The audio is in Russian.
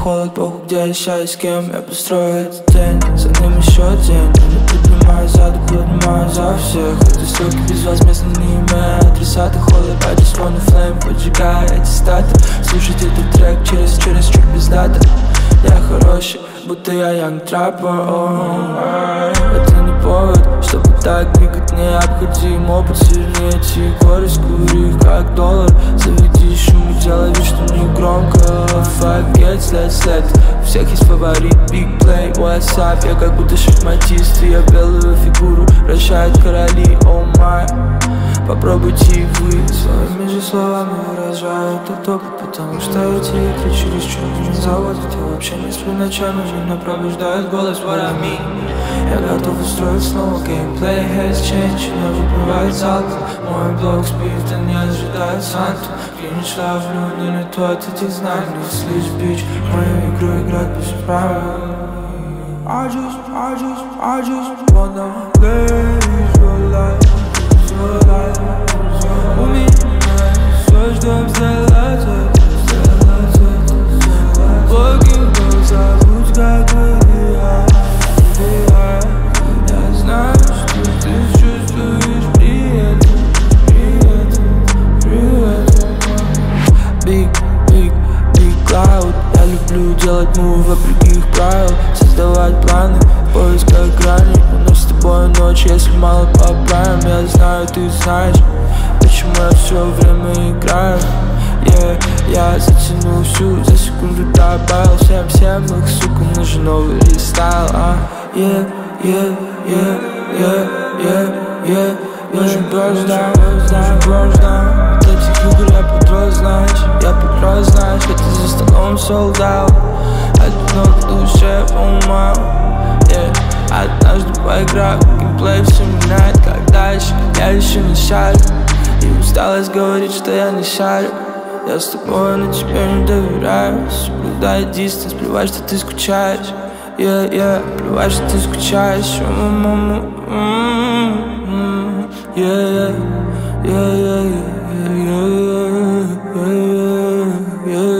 холод, богу, где я сейчас с кем Я построю этот день, за ним еще день Не поднимаю зад, поднимаю за всех. Эти ссылки безвозмездные имя Адреса, ты холод, I just wanna flame Поджигая эти статы. Слушать этот трек через, через трек без даты. Я хороший, будто я young trapper Это не повод, чтобы так двигать Необходим опыт. Сильнее эти горы Скури как доллар Let У всех есть фаворит, big play, what's Я как будто шахматист, и я белую фигуру Вращают короли, oh my. Попробуйте и вы. Своими же словами выражаю этот опыт Потому что эти игры чересчур не заводят Я вообще не сплю ночами, меня пробуждает голос What I mean Я готов устроить снова геймплей Has changed, не выпивает залпы Мой блок спит, да не ожидает Санту Клинич ловлю, но не тот эти знаний Слышь, бич, мою игру играть без правил I just, I just, I just wanna live люблю делать мувы вопреки их правил Создавать планы в поисках грани. У нас с тобой ночь, если мало поправим Я знаю, ты знаешь, почему я все время играю. Yeah, я затянул всю, за секунду добавил Всем, всем их, сука, нужен новый рестайл, а? Yeah, yeah, yeah, yeah, yeah, yeah Нужен burst down, нужен burst down sold out Одно в душе ума yeah. Однажды поиграю в геймплей, все меняет Как дальше, я еще не шарю И усталость говорит, что я не шарю я с тобой, но тебе не доверяю Соблюдай дистанс, плевать, что ты скучаешь Yeah, yeah, плевать, что ты скучаешь Yeah, yeah, yeah, yeah, yeah, yeah, yeah.